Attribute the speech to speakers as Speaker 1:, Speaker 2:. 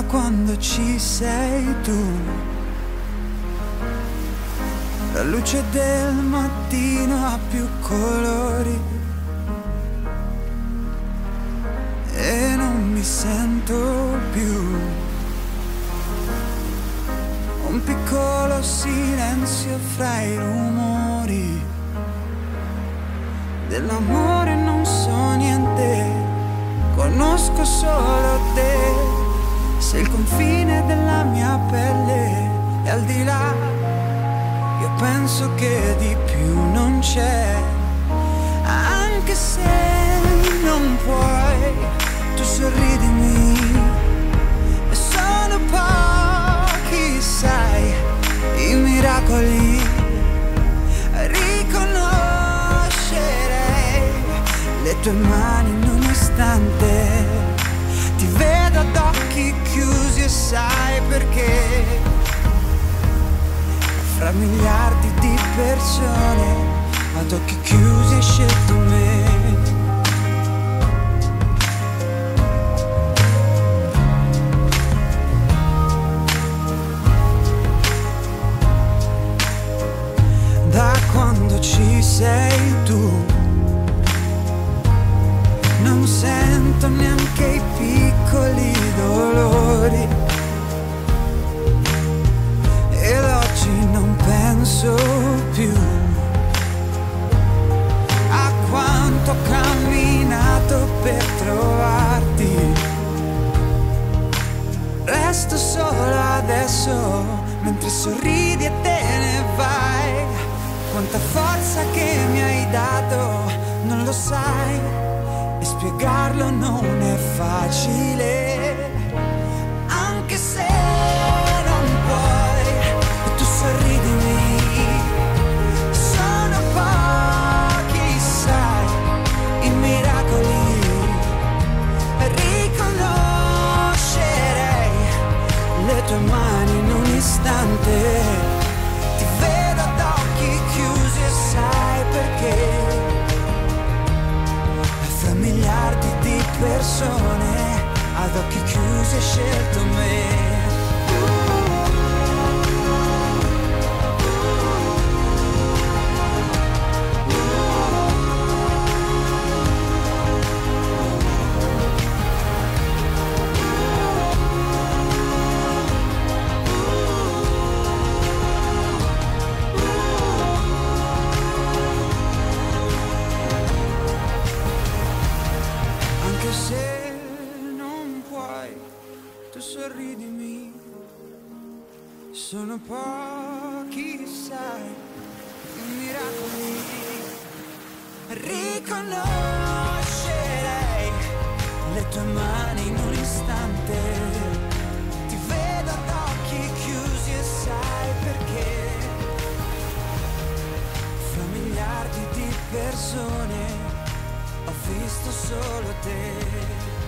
Speaker 1: quando ci sei tu. La luce del mattino ha più colori e non mi sento più. Un piccolo silenzio fra i rumori dell'amore non il confine della mia pelle. E al di là io penso che di più non c'è, anche se non puoi, tu sorridimi. E sono pochi, sai, i miracoli. Riconoscerei le tue mani sai perché? Fra miliardi di persone ad occhi chiusi hai scelto me. Da quando ci sei tu non sento neanche i piccoli Resto solo adesso mentre sorridi e te ne vai. Quanta forza che mi hai dato, non lo sai, e spiegarlo non è facile. Le tue mani in un istante. Ti vedo ad occhi chiusi e sai perché. Fra miliardi di persone ad occhi chiusi hai scelto me. Se non puoi, tu sorridimi. Sono pochi, sai, i miracoli. Riconoscerei le tue mani in un istante. Ti vedo ad occhi chiusi e sai perché. Fra miliardi di persone visto solo te.